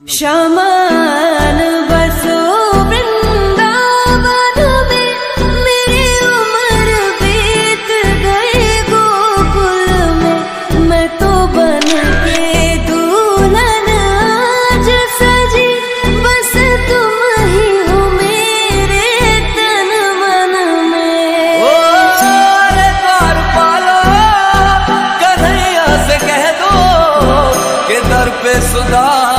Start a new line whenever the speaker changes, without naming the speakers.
शमान बसो वृंदावन में, मेरी उम्र बीत गए गोकुल में। मैं तो बन के दूलन आज सजी, बस तुम ही हो मेरे तन मन में। ओ
रे पार पालो कन्हैया से कह दो के दर पे सुधार